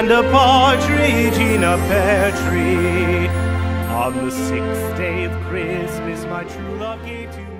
and a partridge in a pear tree. On the sixth day of Christmas, my true love gave to me